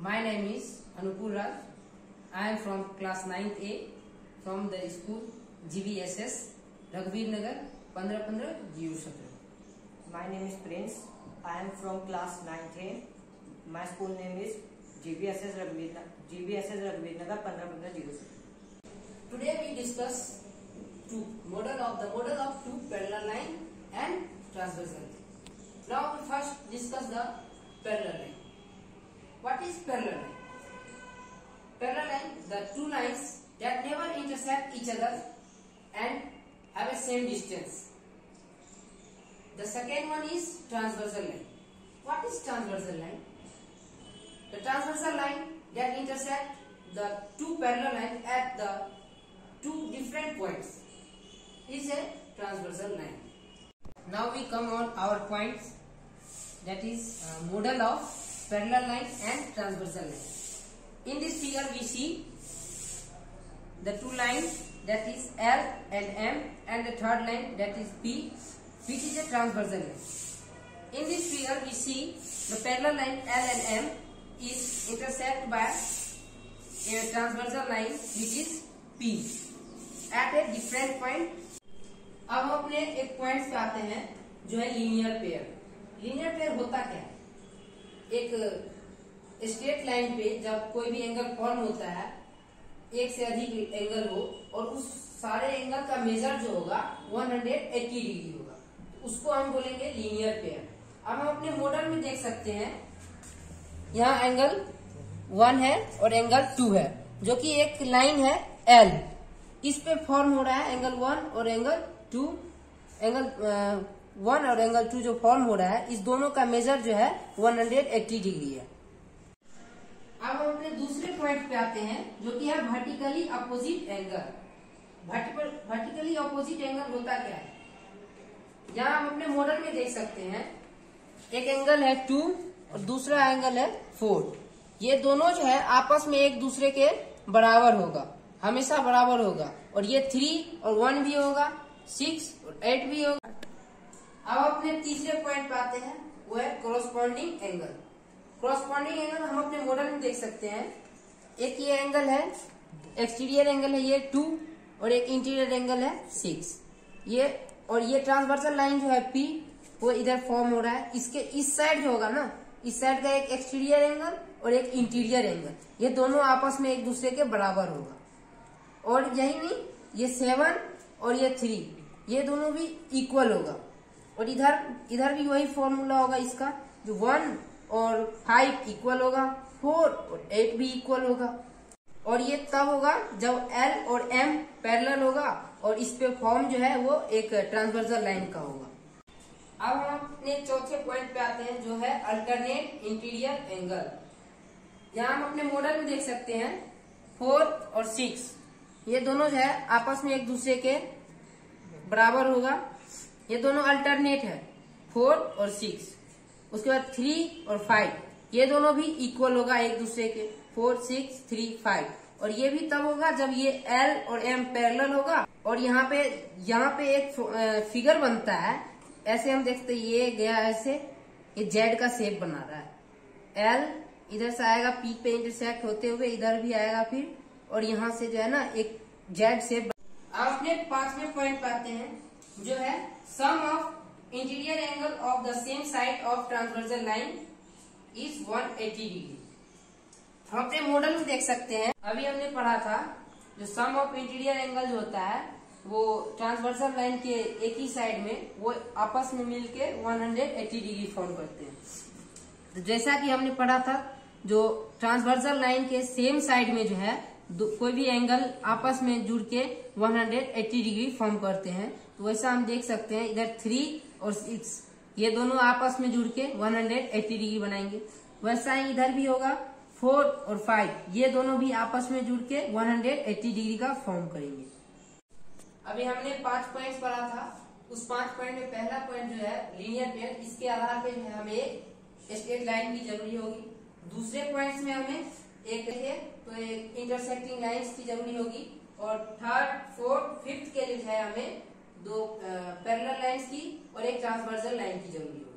My name is Anupur Raj. I am from class 9th A from the school GVSS Raghuveer Nagar 1515 My name is Prince. I am from class 9th A. My school name is GBSS Raghuveer GBSS Raghuveer Nagar 1515 Today we discuss two model of the model of two parallel line and transversal. Now we first discuss the parallel line. What is parallel line? Parallel line, the two lines that never intersect each other and have a same distance. The second one is transversal line. What is transversal line? The transversal line that intersect the two parallel lines at the two different points is a transversal line. Now we come on our points that is uh, model of parallel line and transversal line. In this figure we see the two lines that is L and M and the third line that is P which is a transversal line. In this figure we see the parallel line L and M is intersect by a transversal line which is P at a different point. अब हम अपने एक point पे आते हैं जो है linear pair linear pair होता क्या है एक स्ट्रेट लाइन पे जब कोई भी एंगल फॉर्म होता है, एक से अधिक एंगल हो, और उस सारे एंगल का मेजर जो होगा 180 डिग्री होगा। उसको हम बोलेंगे लीनियर पेयर अब हम अपने मॉडल में देख सकते हैं, यहाँ एंगल वन है और एंगल टू है, जो कि एक लाइन है एल इस पे फॉर्म हो रहा है एंगल वन और एंगल टू एंगल वन और एंगल टू जो फॉर्म हो रहा है, इस दोनों का मेजर जो है 180 डिग्री है। अब हम अपने दूसरे पॉइंट पे आते हैं, जो कि है vertically opposite angle vertically opposite angle होता क्या है? यहाँ हम अपने मॉडल में देख सकते हैं, एक एंगल है टू और दूसरा एंगल है फोर ये दोनों जो है, आपस में एक दूसरे के बराबर होगा, हमेशा बराबर होगा। और ये थ्री और वन भी होगा सिक्स और एट भी होगा। अब अपने तीसरे पॉइंट पे आते हैं, वो है क्रॉसपॉन्डिंग एंगल क्रॉसपॉन्डिंग एंगल हम अपने मॉडल में देख सकते हैं। एक ये एंगल है एक्सटीरियर एंगल है ये टू और एक इंटीरियर एंगल है सिक्स ये और ये ट्रांसवर्सल लाइन जो है पी वो इधर फॉर्म हो रहा है। इसके इस साइड जो होगा ना? इस साइड का एक एक्सटीरियर एंगल और एक इंटीरियर एंगल ये दोनों आपस में एक दूसरे के बराबर होगा। और यही नहीं, ये सेवन और ये थ्री ये दोनों भी इक्वल होगा। और इधर इधर भी वही फॉर्मूला होगा इसका, जो वन और फाइव इक्वल होगा फोर और एट भी इक्वल होगा। और ये तब होगा जब एल और एम पैरेलल होगा और इस पे फॉर्म जो है वो एक ट्रांसवर्सल लाइन का होगा। अब हम अपने चौथे पॉइंट पे आते हैं, जो है अल्टरनेट इंटीरियर एंगल यहाँ हम अपने मॉडल में देख सकते हैं फोर और सिक्स ये दोनों जो है आपस में एक दूसरे के बराबर होगा। ये दोनों अल्टरनेट है फोर और सिक्स उसके बाद थ्री और फाइव ये दोनों भी इक्वल होगा एक दूसरे के फोर सिक्स थ्री फाइव और ये भी तब होगा जब ये एल और एम पैरेलल होगा और यहाँ पे यहाँ पे एक फिगर बनता है। ऐसे हम देखते ये गया ऐसे, ये जेड का शेप बना रहा है। एल इधर से आएगा पी पे इंटरसेक्ट होते हुए, इधर भी आएगा फिर, और यहाँ से जो है ना, एक जेड शेप आप अपने पाँचवें पॉइंट पाते हैं। जो है sum of interior angle of the same side of transversal line is 180 degree हम अपने मॉडल में देख सकते हैं। अभी हमने पढ़ा था, जो सम ऑफ़ इंटीरियर एंगल जो होता है, वो ट्रांसवर्सल लाइन के एक ही साइड में, वो आपस में मिलके 180 डिग्री फॉर्म करते हैं। तो जैसा कि हमने पढ़ा था, जो ट्रांसवर्सल लाइन के सेम साइड में जो है कोई भी एंगल आपस में जुड़ के 180 डिग्री फॉर्म करते हैं। तो वैसा हम देख सकते हैं, इधर थ्री और सिक्स ये दोनों आपस में जुड़ के 180 डिग्री बनाएँगे। वैसा ही इधर भी होगा फोर और फाइव ये दोनों भी आपस में जुड़ के 180 डिग्री का फॉर्म करेंगे। अभी हमने पाँच पॉइंट पढ़ा था, उस पाँच पॉइंट में पहला पॉइंट जो है लीनियर पेयर इसके आधार पे हमें स्ट्रेट लाइन की ज़रूरी होगी। दूसरे पॉइंट्स में हमें एक है तो एक इंटरसेक्टिंग लाइंस की ज़रूरी होगी और थर्ड फोर्थ फिफ्थ के लिए है हमें दो पैरेलल लाइंस की और एक ट्रांसवर्सल लाइन की ज़रूरी होगी।